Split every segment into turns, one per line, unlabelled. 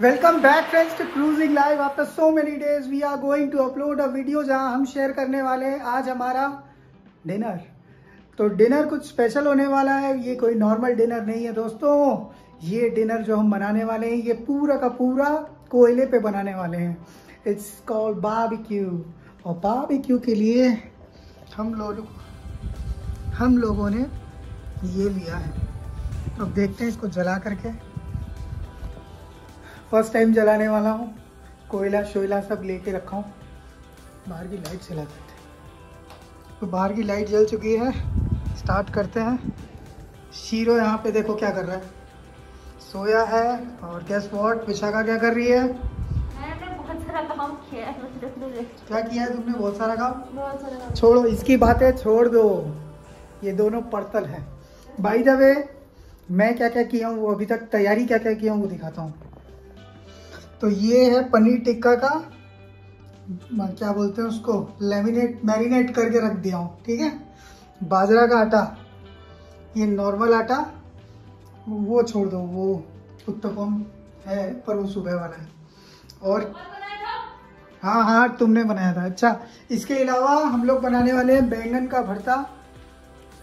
Welcome back friends to cruising live after so many days we are going to upload a video जहाँ हम share करने वाले हैं आज हमारा डिनर तो डिनर कुछ स्पेशल होने वाला है। ये कोई नॉर्मल डिनर नहीं है, दोस्तों। ये डिनर जो हम बनाने वाले हैं, ये पूरा का पूरा कोयले पे बनाने वाले हैं। इट्स कॉल्ड बारबेक्यू और बारबेक्यू के लिए हम लोग, हम लोगों ने ये लिया है। अब देखते हैं इसको जला करके। फ़र्स्ट टाइम जलाने वाला हूँ। कोयला शोयला सब लेके रखा हूँ। बाहर की लाइट चला देते हैं। तो बाहर की लाइट जल चुकी है। स्टार्ट करते हैं। शीरो यहाँ पे देखो क्या कर रहा है। सोया है और गैस वॉट विशाखा क्या कर रही है?
मैंने बहुत सारा काम किया
क्या किया है तुमने? बहुत सारा काम?
बहुत सारा काम।
छोड़ो इसकी बातें छोड़ दो। ये दोनों पड़तल हैं। बाई द वे मैं क्या क्या किया हूँ वो अभी तक तैयारी क्या क्या किया हूँ वो दिखाता हूँ। तो ये है पनीर टिक्का का क्या बोलते हैं उसको, लेमिनेट, मैरिनेट करके रख दिया हूँ, ठीक है? बाजरा का आटा, ये नॉर्मल आटा, वो छोड़ दो, वो उत्तपम है, पर वो सुबह वाला है। और हाँ हाँ तुमने बनाया था अच्छा। इसके अलावा हम लोग बनाने वाले हैं बैंगन का भरता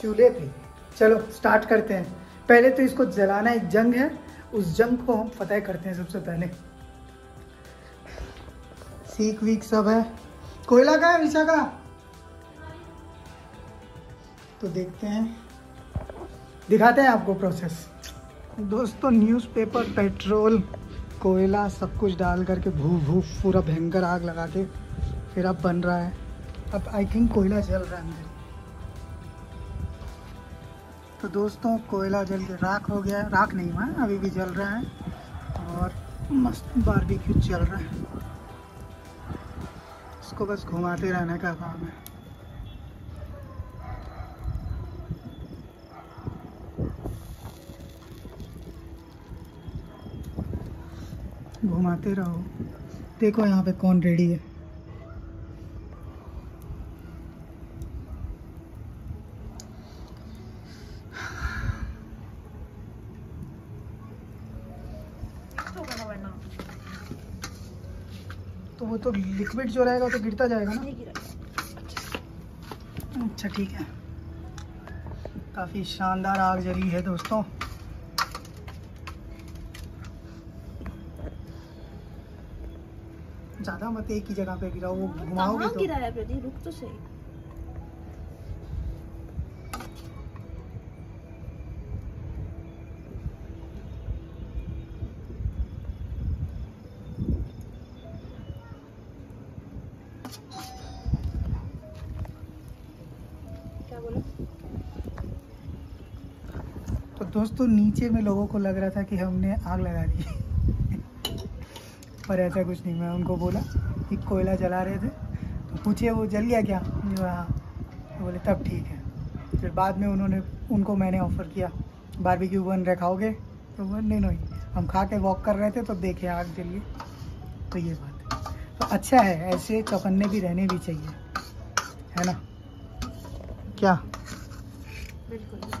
चूल्हे पे। चलो स्टार्ट करते हैं। पहले तो इसको जलाना एक जंग है, उस जंग को हम फतेह करते हैं सबसे पहले। सीख वीक सब है। कोयला का है, विशा का? तो देखते हैं। दिखाते हैं आपको प्रोसेस दोस्तों न्यूज़पेपर पेट्रोल कोयला, सब कुछ डाल करके भू भू पूरा भयंकर आग लगा के फिर अब बन रहा है। अब आई थिंक कोयला जल रहा है अंदर। तो दोस्तों, कोयला जल के राख हो गया राख नहीं हुआ, अभी भी जल रहा है और मस्त बारबेक्यू चल रहा है। इसको बस घुमाते रहने का काम है। घुमाते रहो। देखो यहाँ पे कौन रेडी है। तो वो तो लिक्विड जो रहेगा तो गिरता जाएगा ना? अच्छा ठीक है। काफ़ी शानदार आग जली है दोस्तों। ज़्यादा मत एक ही जगह पे गिराओ वो घुमाओगे तो।
गिराया रुक तो सही।
दोस्तों नीचे में लोगों को लग रहा था कि हमने आग लगा दी। पर ऐसा कुछ नहीं, मैं उनको बोला कि कोयला जला रहे थे। तो पूछिए, वो जल गया क्या? हाँ। तो बोले, तब ठीक है। फिर बाद में उन्होंने, उनको मैंने ऑफ़र किया बारबेक्यू बन रहे खाओगे? तो बोले, नहीं नहीं, हम खा के वॉक कर रहे थे तो देखे आग जली तो ये बात है। तो अच्छा है, ऐसे चौकन्ने भी रहने भी चाहिए। है ना? क्या?
बिल्कुल।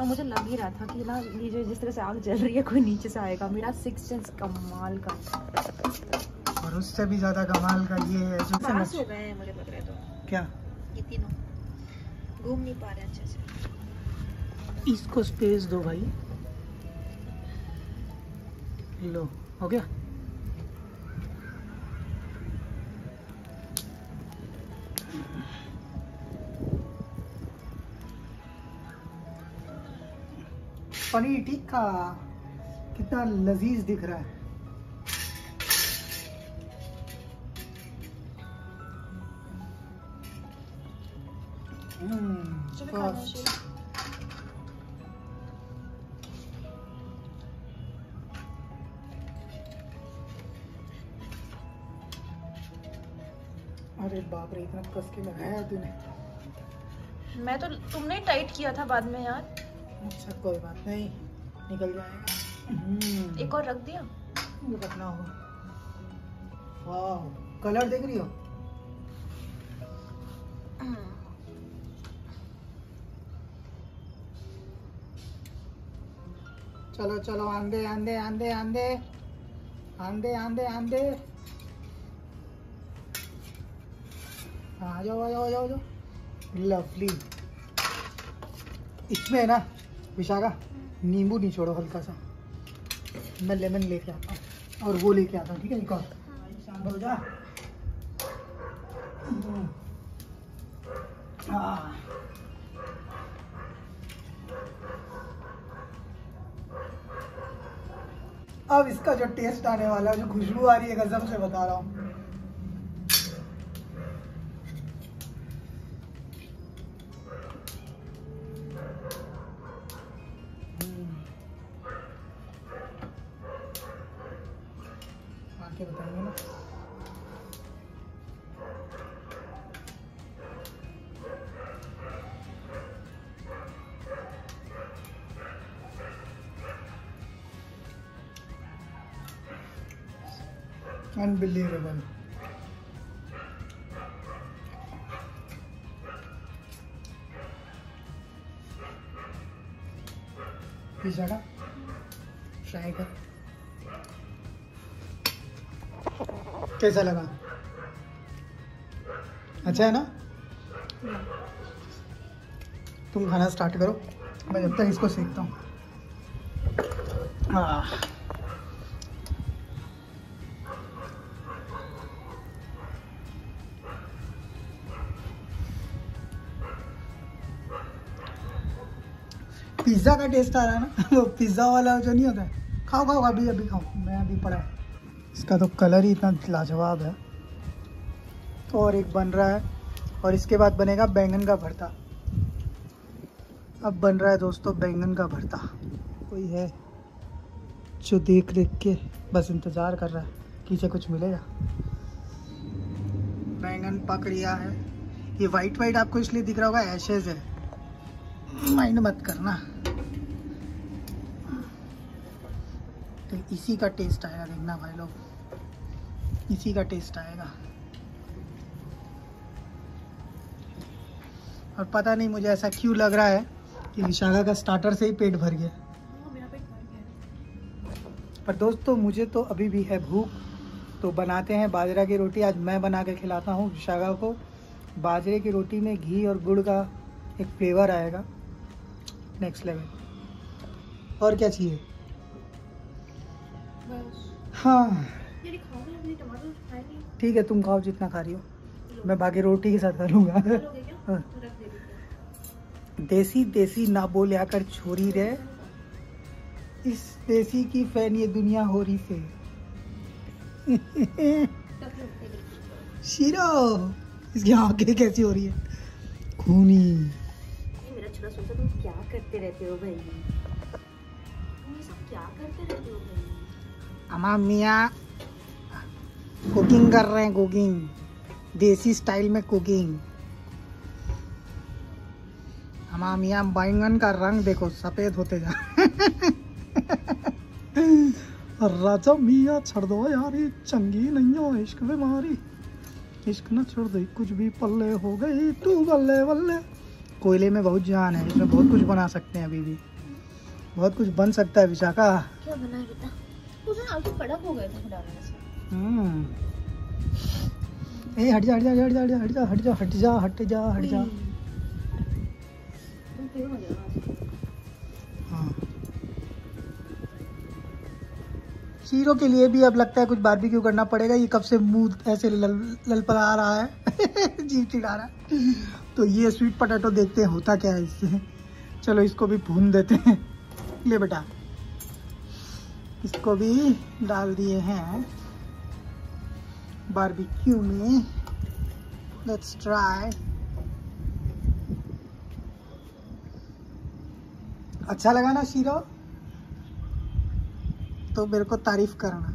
और मुझे लग ही रहा था कि ना ये जो जिस तरह से आग जल रही है कोई नीचे से आएगा। मेरा सिक्स सेंस कमाल का।
और उससे भी ज़्यादा कमाल का ये है जो
पास हो गए हैं मुझे लग रहा है तो।
क्या?
ये तीनों। घूम नहीं पा रहे अच्छे से।
इसको स्पेस दो भाई। लो हो गया? पनीर टिक्का कितना लजीज दिख रहा है। हम्म, अरे बाप रे इतना कस के लगाया तूने।
मैं तो तुमने टाइट किया था बाद में यार।
अच्छा कोई बात नहीं। निकल जाएगा। हम्म,
एक और रख दिया?
ये रखना होगा। वाह कलर देख रही हो? चलो चलो आंदे आंदे आंदे आंदे आंदे आंदे आंदे आ जाओ आ जाओ आ जाओ लवली इसमें है ना विशाखा, नींबू नहीं छोड़ो हल्का सा। मैं लेमन लेके आता हूँ और वो लेके आता हूँ, ठीक है एक और हो जा। हाँ। अब इसका जो टेस्ट आने वाला है, जो खुशबू आ रही है कसम से बता रहा हूँ। कर। कैसा लगा? अच्छा है ना? तुम खाना स्टार्ट करो। मैं जब तक इसको सीखता हूँ। हाँ। पिज़्ज़ा का टेस्ट आ रहा है ना? वो पिज़्ज़ा वाला जो नहीं होता है। खाओ खाओ, अभी अभी खाओ। मैं अभी पड़ा इसका तो कलर ही इतना लाजवाब है। और एक बन रहा है। और इसके बाद बनेगा बैंगन का भरता। अब बन रहा है दोस्तों बैंगन का भरता। कोई है जो देख देख के बस इंतज़ार कर रहा है कि इसे कुछ मिलेगा? बैंगन पक लिया है। ये वाइट वाइट आपको इसलिए दिख रहा होगा एशेज है। माइंड मत करना। तो इसी का टेस्ट आएगा, देखना भाई लोग। इसी का टेस्ट आएगा। और पता नहीं मुझे ऐसा क्यों लग रहा है कि विशाखा का स्टार्टर से ही पेट भर गया। पर दोस्तों, मुझे तो अभी भी है भूख। तो बनाते हैं बाजरा की रोटी। आज मैं बना के खिलाता हूँ विशाखा को। बाजरे की रोटी में घी और गुड़ का एक फ्लेवर आएगा। नेक्स्ट लेवल और क्या चाहिए?
बस।
हाँ। ठीक है तुम खाओ जितना खा रही हो। मैं बाकी रोटी के साथ खा लूँगा। हाँ। देसी देसी ना बोले आकर छोरी रे। इस देसी की फ़ैन ये दुनिया हो रही से। शीरो इसकी आँखें कैसी हो रही है? खूनी।
मेरा सोचा तुम क्या करते रहते हो भाई? तुम ये सब क्या करते रहते हो भाई?
अमा मियाँ कुकिंग कर रहे हैं कुकिंग देसी स्टाइल में कुकिंग अमा मियाँ, बैंगन का रंग देखो, सफ़ेद होते जा राजा मियाँ, छोड़ दो यार, ये चंगी नहीं हो, इश्क बीमारी. इश्क न छोड़ दे, कुछ भी पल्ले हो गई तू बल्ले बल्ले कोयले में बहुत जान है इसमें बहुत कुछ बना सकते हैं अभी भी। बहुत कुछ बन सकता है विशाखा।
क्या बना है बेटा? कड़क हो गए थे
हम्म। ए हट जा हट जा हट जा हट जा हट जा हट जा हट जा हट जा।
हो
शीरो के लिए भी अब लगता है कुछ बारबेक्यू करना पड़ेगा। ये कब से मुँह ऐसे लल ललपला रहा है। जीव चिढ़ा रहा है। तो ये स्वीट पोटैटो देखते हैं, होता क्या है इससे? चलो इसको भी भून देते हैं। ले बेटा, इसको भी डाल दिए हैं। बारबेक्यू में लेट्स ट्राई अच्छा लगा ना शीरो? तो मेरे को तारीफ़ करना।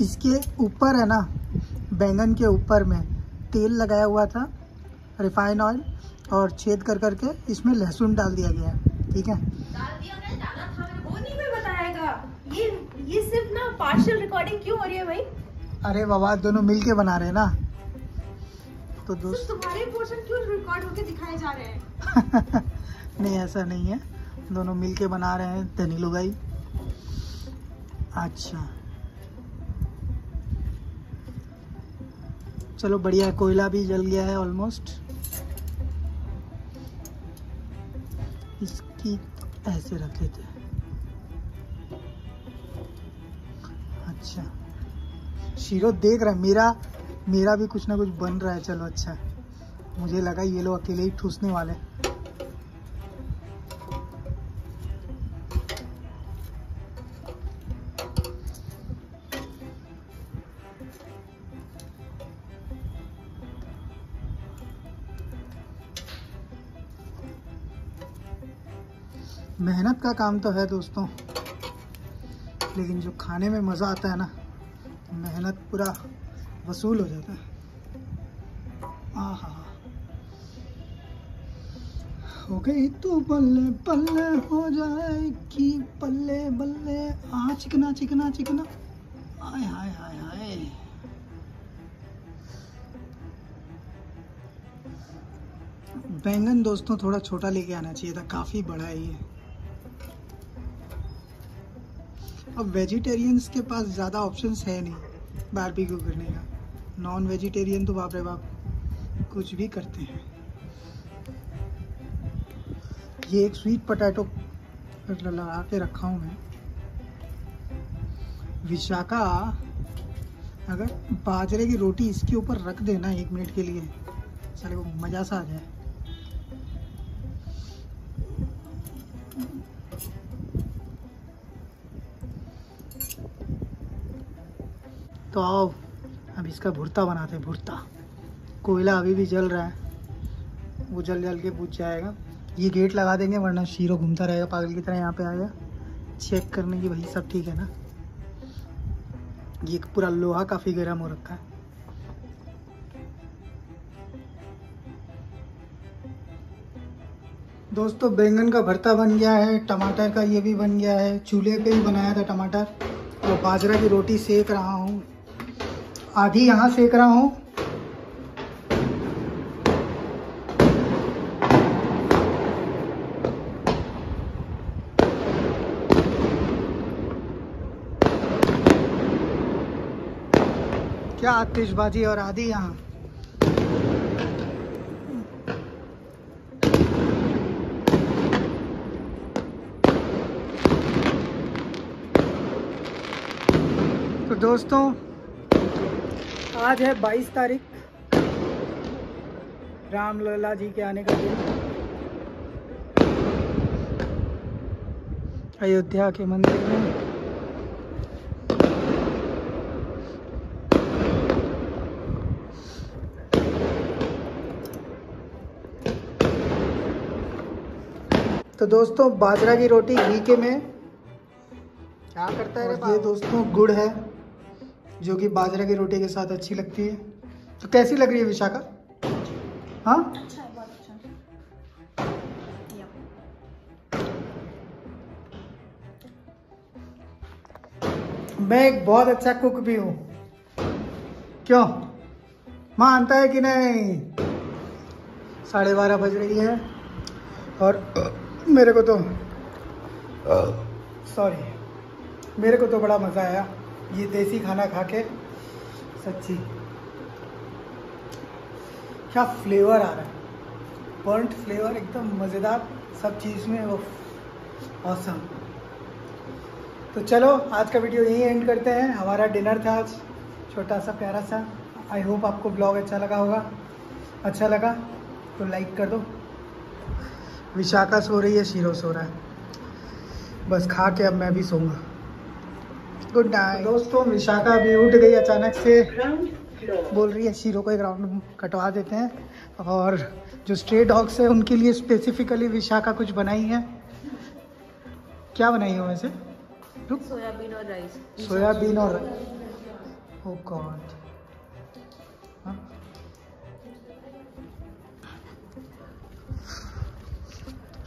इसके ऊपर है ना बैंगन के ऊपर में तेल लगाया हुआ था रिफाइन ऑयल और छेद कर करके इसमें लहसुन डाल दिया गया ठीक है?
डाल दिया गया डाला था मैंने वो नहीं कोई बताएगा। ये ये सिर्फ़ ना पार्शियल रिकॉर्डिंग क्यों हो रही है भाई?
अरे बाबा दोनों मिल के बना रहे हैं ना। तो दोस्त
तुम्हारे पोर्शन क्यों रिकॉर्ड होके दिखाए जा रहे हैं?
नहीं ऐसा नहीं है। दोनों मिल के बना रहे हैं धनी लुगाई अच्छा। चलो बढ़िया है कोयला भी जल गया है ऑलमोस्ट इसकी ऐसे रखे थे। अच्छा। शीरो देख रहा है, मेरा मेरा भी कुछ ना कुछ बन रहा है, चलो अच्छा। मुझे लगा ये लोग अकेले ही ठूसने वाले। मेहनत का काम तो है दोस्तों, लेकिन जो खाने में मज़ा आता है ना, मेहनत पूरा वसूल हो जाता है। हाँ हाँ हो गई तो बल्ले बल्ले, हो जाएगी बल्ले बल्ले, आ चिकना चिकना चिकना। आय हाय हाय हाय बैंगन दोस्तों थोड़ा छोटा लेके आना चाहिए था, काफ़ी बड़ा है ये। अब वेजिटेरियंस के पास ज़्यादा ऑप्शंस है नहीं बारबेक्यू करने का। नॉन वेजिटेरियन तो बाप रे बाप, कुछ भी करते हैं। ये एक स्वीट पोटैटो लगा के रखा हूँ मैं। विशाखा, अगर बाजरे की रोटी इसके ऊपर रख देना एक मिनट के लिए चले वो मज़ा सा आ जाए। तो आओ, अब इसका भुरता बनाते हैं, भुरता। कोयला अभी भी जल रहा है। वो जल जल के पूछ जाएगा। ये गेट लगा देंगे, वरना शीरो घूमता रहेगा, पागल की तरह यहाँ पे आएगा। चेक करने की भाई सब ठीक है ना? ये पूरा लोहा काफ़ी गर्म हो रखा है। दोस्तों, बैंगन का भरता बन गया है, टमाटर का ये भी बन गया है, चूल्हे पे ही बनाया था टमाटर। और बाजरा की रोटी सेक रहा हूँ। आधी यहाँ सेक रहा हूँ। क्या आतिशबाजी और आधी यहाँ। तो दोस्तों आज है 22 तारीख। रामलला जी के आने का दिन। अयोध्या के मंदिर में। तो दोस्तों बाजरा की रोटी घी के में। क्या करता है ये दोस्तों गुड़ है। जो कि बाजरा की रोटी के साथ अच्छी लगती है। तो कैसी लग रही है विशाखा? हाँ?
अच्छा है बहुत अच्छा।
मैं एक बहुत अच्छा कुक भी हूँ। क्यों? मानता है कि नहीं? साढ़े बारह बज रही है और मेरे को तो सॉरी मेरे को तो बड़ा मज़ा आया। ये देसी खाना खा के सच्ची। क्या फ्लेवर आ रहा है। बर्ंट फ्लेवर एकदम मज़ेदार, सब चीज़ में वो औसम तो चलो, आज का वीडियो यहीं एंड करते हैं। हमारा डिनर था आज, छोटा सा, प्यारा सा। आई होप आपको ब्लॉग अच्छा लगा होगा। अच्छा लगा तो लाइक कर दो। विशाखा सो रही है, शीरो सो रहा है। बस खा के अब मैं भी सोऊँगा। गुड नाइट दोस्तों विशाखा भी उठ गई अचानक से। बोल रही है शीरो को एक राउंड कटवा देते हैं। और जो स्ट्रे डॉग्स है उनके लिए स्पेसिफिकली विशाखा कुछ बनाई है। क्या बनाई है वैसे?
सोयाबीन और राइस
सोयाबीन और ओ गॉड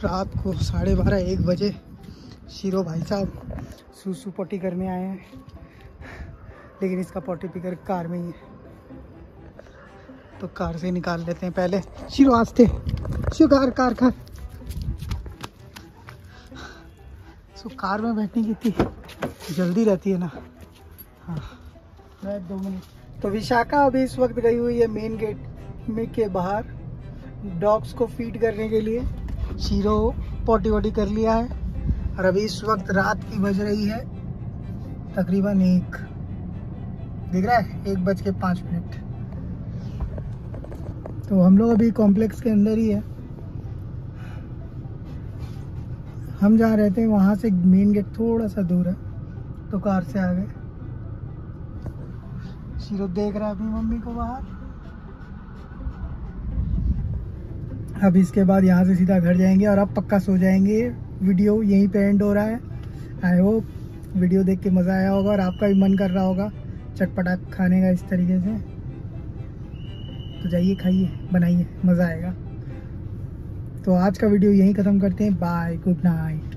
रात को साढ़े बारह एक बजे शीरो भाई साहब सूसू पोटी करने आए हैं। लेकिन इसका पोटी पिकर कार में ही है। तो कार से निकाल लेते हैं पहले। शीरो आस्ते Shiv car car car. So car में बैठने की थी जल्दी रहती है ना। हाँ। दो मिनट। तो विशाखा अभी इस वक्त गई हुई है मेन गेट में के बाहर। डॉग्स को फ़ीड करने के लिए। शीरो पोटी वोटी कर लिया है। और अभी इस वक्त रात की बज रही है तकरीबन एक, दिख रहा है? एक बज के पाँच मिनट। तो हम लोग अभी कॉम्प्लेक्स के अंदर ही है। हम जहाँ रहते हैं वहाँ से मेन गेट थोड़ा सा दूर है तो कार से आ गए। शीरो देख रहा है अपनी मम्मी को बाहर। अब इसके बाद यहाँ से सीधा घर जाएँगे और अब पक्का सो जाएँगे। वीडियो यहीं पे एंड हो रहा है। आई होप वीडियो देख के मज़ा आया होगा और आपका भी मन कर रहा होगा चटपटा खाने का इस तरीके से। तो जाइए, खाइए, बनाइए, मज़ा आएगा। तो आज का वीडियो यहीं ख़त्म करते हैं। Bye good night